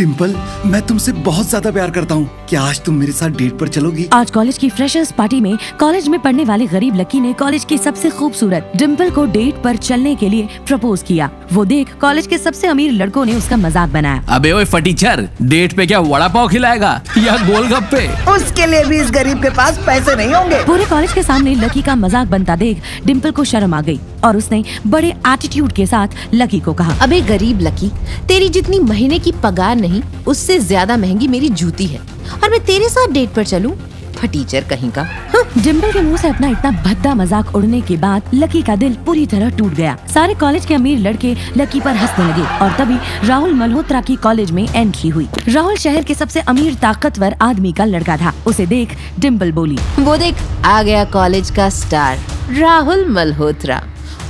डिम्पल मैं तुमसे बहुत ज़्यादा प्यार करता हूँ। क्या आज तुम मेरे साथ डेट पर चलोगी? आज कॉलेज की फ्रेशर्स पार्टी में कॉलेज में पढ़ने वाले गरीब लकी ने कॉलेज की सबसे खूबसूरत डिम्पल को डेट पर चलने के लिए प्रपोज किया। वो देख कॉलेज के सबसे अमीर लड़कों ने उसका मज़ाक बनाया। अबे ओए फटीचर डेट पे क्या वड़ा पाव खिलाएगा या गोलगप्पे? उसके लिए भी इस गरीब के पास पैसे नहीं होंगे। पूरे कॉलेज के सामने लकी का मज़ाक बनता देख डिम्पल को शर्म आ गई। और उसने बड़े एटीट्यूड के साथ लकी को कहा अबे गरीब लकी तेरी जितनी महीने की पगार नहीं उससे ज़्यादा महँगी मेरी जूती है। और मैं तेरे साथ डेट पर चलूँ? फटीचर कहीं का। हाँ, डिम्पल के मुँह से अपना इतना भद्दा मज़ाक उड़ने के बाद लकी का दिल पूरी तरह टूट गया। सारे कॉलेज के अमीर लड़के लकी पर हंसने लगे और तभी राहुल मल्होत्रा की कॉलेज में एंट्री हुई। राहुल शहर के सबसे अमीर ताकतवर आदमी का लड़का था। उसे देख डिम्पल बोली वो देख आ गया कॉलेज का स्टार राहुल मल्होत्रा।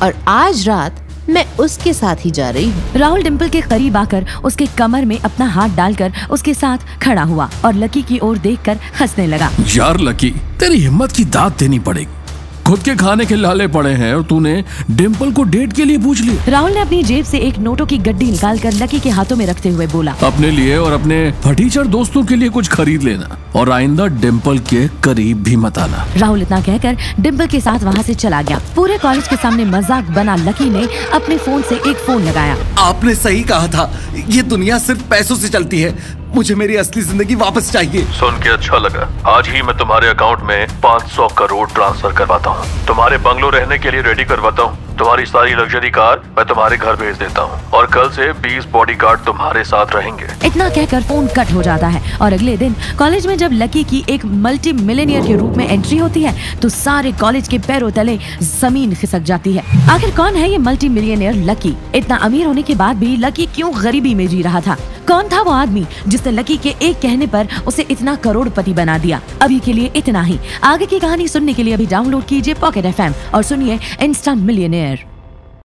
और आज रात मैं उसके साथ ही जा रही हूँ। राहुल डिम्पल के करीब आकर उसके कमर में अपना हाथ डालकर उसके साथ खड़ा हुआ और लकी की ओर देखकर हंसने लगा। यार लकी तेरी हिम्मत की दाद देनी पड़ेगी। खुद के खाने के लाले पड़े हैं और तूने डिम्पल को डेट के लिए पूछ ली राहुल ने अपनी जेब से एक नोटों की गड्डी निकाल कर लकी के हाथों में रखते हुए बोला। अपने लिए और अपने फटीचर दोस्तों के लिए कुछ खरीद लेना। और आइंदा डिम्पल के करीब भी मत आना। राहुल इतना कहकर डिम्पल के साथ वहाँ से चला गया। पूरे कॉलेज के सामने मज़ाक बना लकी ने अपने फ़ोन से एक फ़ोन लगाया। आपने सही कहा था। ये दुनिया सिर्फ़ पैसों से चलती है। मुझे मेरी असली ज़िंदगी वापस चाहिए। सुन के अच्छा लगा। आज ही मैं तुम्हारे अकाउंट में 500 करोड़ ट्रांसफ़र करवाता हूँ। तुम्हारे बंगलो रहने के लिए रेडी करवाता हूँ। तुम्हारी सारी लग्जरी कार मैं तुम्हारे घर भेज देता हूँ। और कल से 20 बॉडीगार्ड तुम्हारे साथ रहेंगे। इतना कहकर फ़ोन कट हो जाता है। और अगले दिन कॉलेज में जब लकी की एक मल्टी मिलेनियर के रूप में एंट्री होती है तो सारे कॉलेज के पैरों तले ज़मीन खिसक जाती है। आखिर कौन है ये मल्टी मिलियनियर लकी इतना अमीर होने के बाद भी लकी क्यों गरीबी में जी रहा था? कौन था वो आदमी जिसने लकी के एक कहने पर उसे इतना करोड़पति बना दिया? अभी के लिए इतना ही। आगे की कहानी सुनने के लिए अभी डाउनलोड कीजिए पॉकेट एफएम और सुनिए इंस्टा मिलियनियर